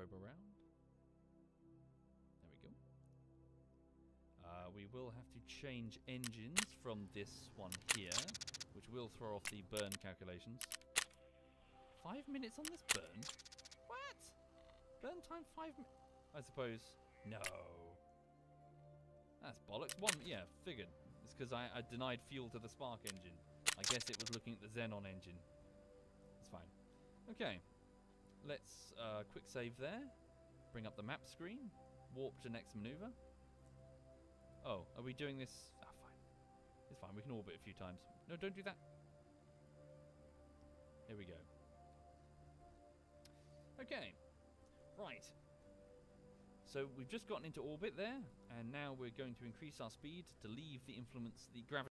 probe around. There we go. Uh, we will have to change engines from this one here, which will throw off the burn calculations. Five minutes on this burn? What? Burn time five mi- I suppose. No. That's bollocks. One, yeah, figured. It's because I, I denied fuel to the Spark engine. I guess it was looking at the Xenon engine. It's fine. Okay. Let's uh, quick save there. Bring up the map screen. Warp to next maneuver. Oh, are we doing this? Ah, fine. It's fine. We can orbit a few times. No, don't do that. Here we go. Okay. Right. So we've just gotten into orbit there, and now we're going to increase our speed to leave the influence, the gravity.